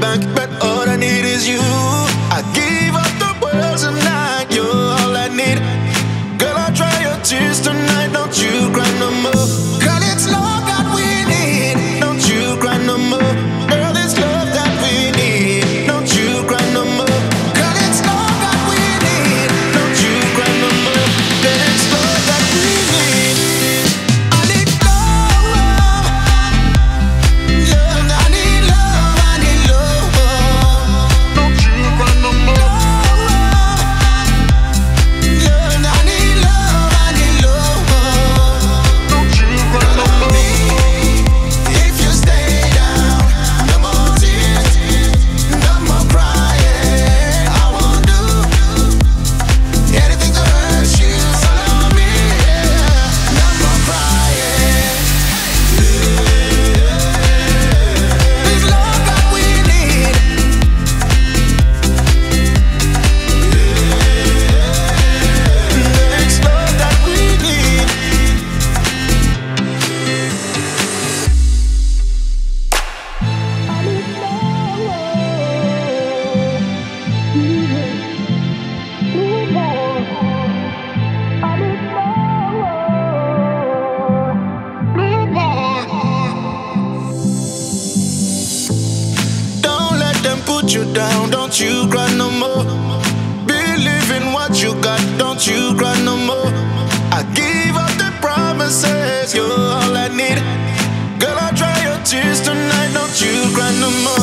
bank, but all I need is you. I give. put you down, don't you cry no more. Believe in what you got, don't you cry no more. I give up the promises, you're all I need. Girl, I'll dry your tears tonight, don't you cry no more.